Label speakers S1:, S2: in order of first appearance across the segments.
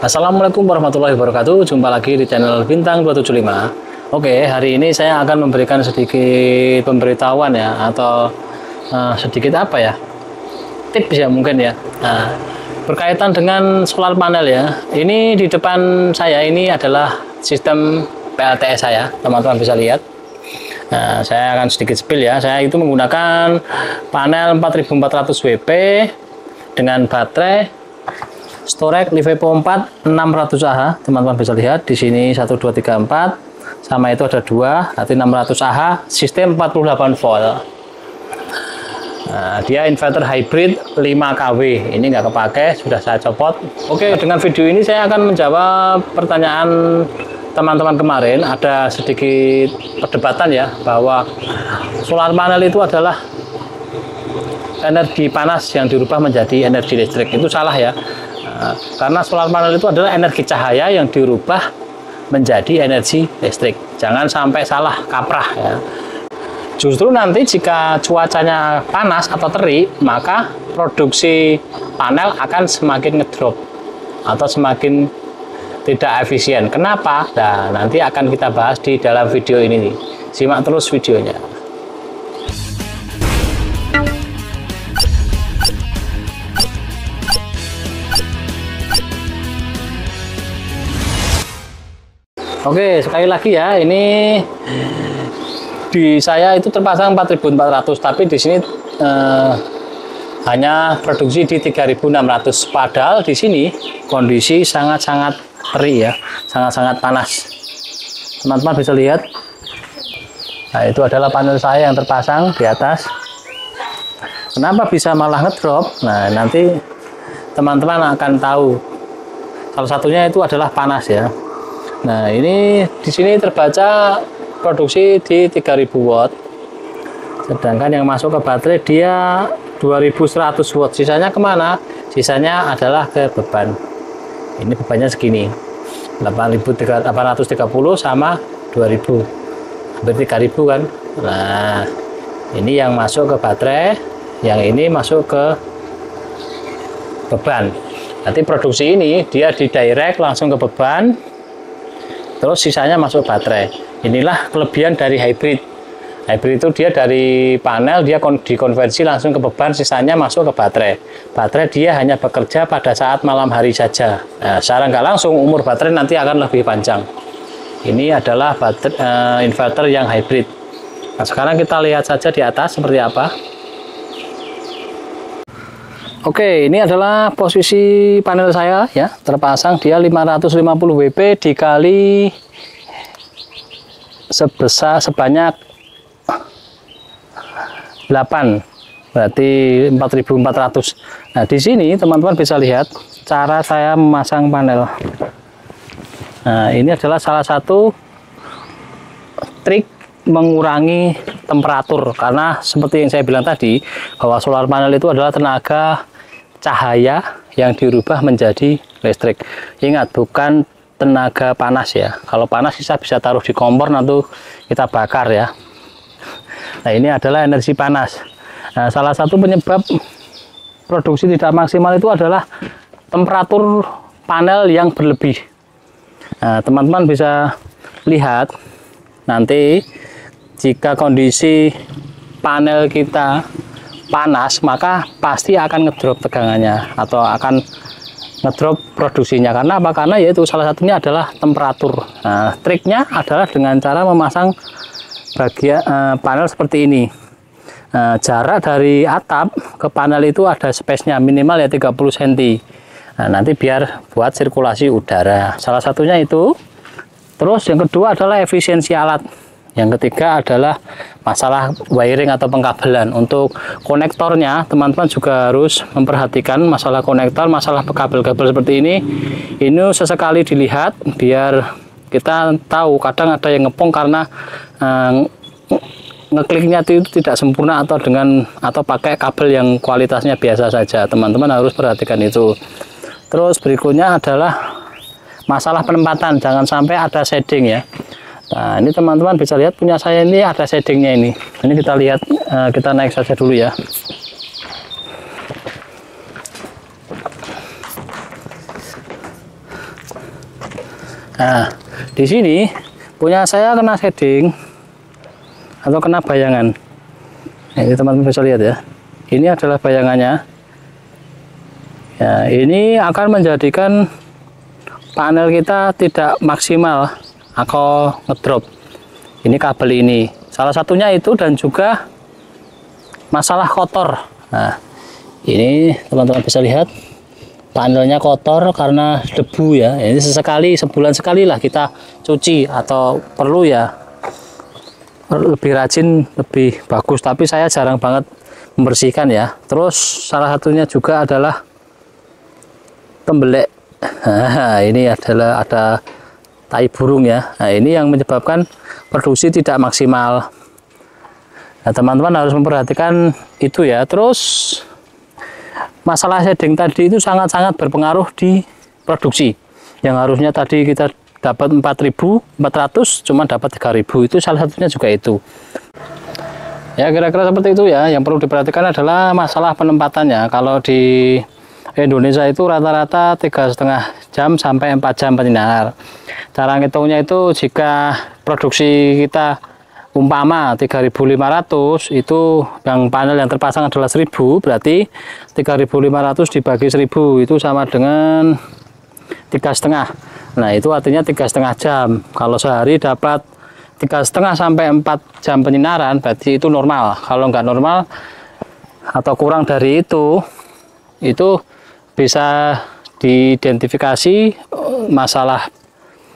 S1: Assalamualaikum warahmatullahi wabarakatuh. Jumpa lagi di channel Bintang 275 Oke, hari ini saya akan memberikan sedikit pemberitahuan ya Atau uh, sedikit apa ya Tips ya mungkin ya. Nah, Berkaitan dengan solar panel ya. Ini di depan saya ini adalah sistem PLTS saya. Teman-teman bisa lihat. Nah, saya akan sedikit spill ya. Saya itu menggunakan panel 4400 WP dengan baterai Storek Livepo 4 600 Ah. Teman-teman bisa lihat di sini 1 2 3 4 sama itu ada dua, nanti 600 Ah sistem 48 volt. Nah, dia inverter hybrid 5 kW. Ini nggak kepake, sudah saya copot. Oke, dengan video ini saya akan menjawab pertanyaan teman-teman kemarin ada sedikit perdebatan ya bahwa solar panel itu adalah energi panas yang dirubah menjadi energi listrik itu salah ya nah, karena solar panel itu adalah energi cahaya yang dirubah menjadi energi listrik jangan sampai salah kaprah ya justru nanti jika cuacanya panas atau terik maka produksi panel akan semakin ngedrop atau semakin tidak efisien. Kenapa? Nah, nanti akan kita bahas di dalam video ini. Simak terus videonya. Oke, sekali lagi ya, ini di saya itu terpasang 4400, tapi di sini eh, hanya produksi di 3600. Padahal di sini kondisi sangat-sangat terik ya sangat-sangat panas. Teman-teman bisa lihat nah itu adalah panel saya yang terpasang di atas. Kenapa bisa malah ngedrop? Nah nanti teman-teman akan tahu. Salah satunya itu adalah panas ya nah ini di sini terbaca produksi di 3000 watt. Sedangkan yang masuk ke baterai dia 2100 watt. Sisanya ke mana? Sisanya adalah ke beban. Ini bebannya segini. 830 sama 2000 hampir 3000 kan? Nah ini yang masuk ke baterai yang ini masuk ke beban. Nanti produksi ini dia di direct langsung ke beban terus sisanya masuk baterai inilah kelebihan dari hybrid Hybrid itu dia dari panel dia dikonversi langsung ke beban, sisanya masuk ke baterai. Baterai dia hanya bekerja pada saat malam hari saja. Nah, secara nggak langsung umur baterai nanti akan lebih panjang. Ini adalah baterai, uh, inverter yang hybrid. Nah, sekarang kita lihat saja di atas seperti apa. Oke, ini adalah posisi panel saya ya, terpasang dia 550 WP dikali sebesar sebanyak 8 berarti 4400 nah di sini teman-teman bisa lihat cara saya memasang panel. Nah ini adalah salah satu trik mengurangi temperatur karena seperti yang saya bilang tadi bahwa solar panel itu adalah tenaga cahaya yang dirubah menjadi listrik ingat bukan tenaga panas ya kalau panas kita bisa taruh di kompor nanti kita bakar ya Nah ini adalah energi panas. Nah, salah satu penyebab produksi tidak maksimal itu adalah temperatur panel yang berlebih. Nah, teman-teman bisa lihat nanti jika kondisi panel kita panas maka pasti akan ngedrop tegangannya atau akan ngedrop produksinya. Karena apa? Karena yaitu salah satunya adalah temperatur. Nah triknya adalah dengan cara memasang bagian uh, panel seperti ini. Uh, jarak dari atap ke panel itu ada space-nya minimal ya 30 cm nah, nanti biar buat sirkulasi udara. Salah satunya itu. Terus yang kedua adalah efisiensi alat yang ketiga adalah masalah wiring atau pengkabelan. Untuk konektornya teman-teman juga harus memperhatikan masalah konektor masalah kabel-kabel seperti ini. Ini sesekali dilihat biar kita tahu kadang ada yang ngepong karena uh, ngekliknya itu tidak sempurna atau dengan atau pakai kabel yang kualitasnya biasa saja. Teman-teman harus perhatikan itu. Terus berikutnya adalah masalah penempatan. Jangan sampai ada shading ya nah ini teman-teman bisa lihat punya saya ini ada shadingnya ini ini kita lihat uh, kita naik saja dulu ya Nah, di sini punya saya kena shading atau kena bayangan. Nah, ini teman-teman bisa lihat ya. Ini adalah bayangannya. Ya, ini akan menjadikan panel kita tidak maksimal atau ngedrop. Ini kabel ini. Salah satunya itu dan juga masalah kotor. Nah, ini teman-teman bisa lihat panelnya kotor karena debu ya ini sesekali sebulan sekali lah kita cuci atau perlu ya lebih rajin lebih bagus tapi saya jarang banget membersihkan ya terus salah satunya juga adalah tembelek nah, ini adalah ada tai burung ya. Nah ini yang menyebabkan produksi tidak maksimal. Nah teman-teman harus memperhatikan itu ya. Terus masalah shading tadi itu sangat-sangat berpengaruh di produksi. Yang harusnya tadi kita dapat 4400 cuma dapat 3000 itu salah satunya juga itu. Ya kira-kira seperti itu ya. Yang perlu diperhatikan adalah masalah penempatannya. Kalau di Indonesia itu rata-rata tiga setengah jam sampai 4 jam penyinar cara ngitungnya itu jika produksi kita umpama 3500 itu yang panel yang terpasang adalah 1000 berarti 3500 dibagi 1000 itu sama dengan tiga setengah. Nah itu artinya tiga setengah jam. Kalau sehari dapat tiga setengah sampai 4 jam penyinaran berarti itu normal. Kalau nggak normal atau kurang dari itu itu bisa diidentifikasi eh, masalah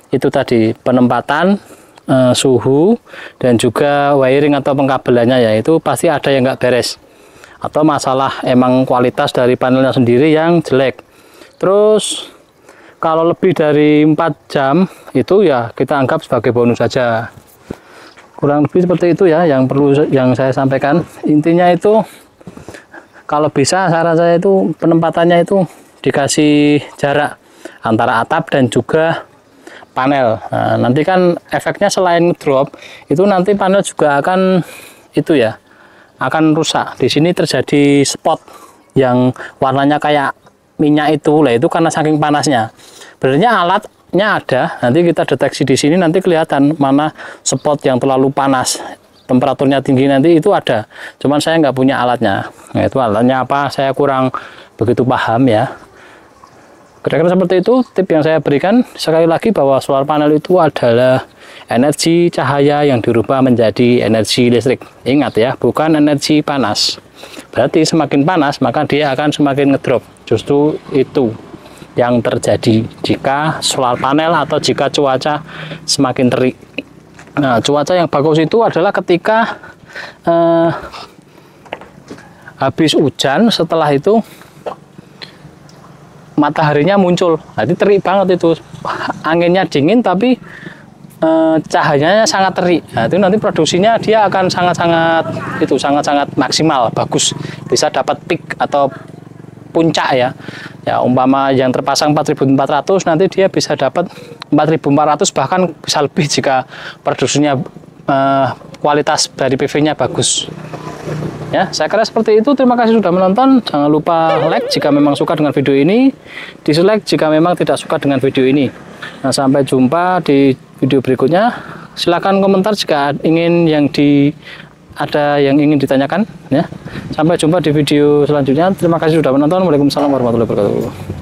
S1: itu tadi penempatan uh, suhu dan juga wiring atau pengkabelannya ya itu pasti ada yang nggak beres. Atau masalah emang kualitas dari panelnya sendiri yang jelek. Terus kalau lebih dari 4 jam itu ya kita anggap sebagai bonus saja. Kurang lebih seperti itu ya yang perlu yang saya sampaikan. Intinya itu kalau bisa saran saya itu penempatannya itu dikasih jarak antara atap dan juga panel. Nah, nanti kan efeknya selain drop, itu nanti panel juga akan itu ya, akan rusak. Di sini terjadi spot yang warnanya kayak minyak itu, lah itu karena saking panasnya. Sebenarnya alatnya ada, nanti kita deteksi di sini nanti kelihatan mana spot yang terlalu panas temperaturnya tinggi nanti itu ada cuman saya nggak punya alatnya nah itu alatnya apa saya kurang begitu paham ya Kira-kira seperti itu tip yang saya berikan. Sekali lagi bahwa solar panel itu adalah energi cahaya yang dirubah menjadi energi listrik. Ingat ya, bukan energi panas. Berarti semakin panas maka dia akan semakin ngedrop. Justru itu yang terjadi jika solar panel atau jika cuaca semakin terik. Nah, cuaca yang bagus itu adalah ketika eh, habis hujan, setelah itu mataharinya muncul. Jadi terik banget itu. Anginnya dingin tapi e, cahayanya sangat terik. Nah, itu nanti produksinya dia akan sangat-sangat itu sangat-sangat maksimal bagus. Bisa dapat peak atau puncak ya ya umpama yang terpasang 4400 nanti dia bisa dapat 4400 bahkan bisa lebih jika produksinya e, kualitas dari PV nya bagus Ya, saya kira seperti itu. Terima kasih sudah menonton. Jangan lupa like jika memang suka dengan video ini, dislike jika memang tidak suka dengan video ini. Nah, sampai jumpa di video berikutnya. Silahkan komentar jika ingin yang di ada yang ingin ditanyakan ya. Sampai jumpa di video selanjutnya. Terima kasih sudah menonton. Waalaikumsalam warahmatullahi wabarakatuh.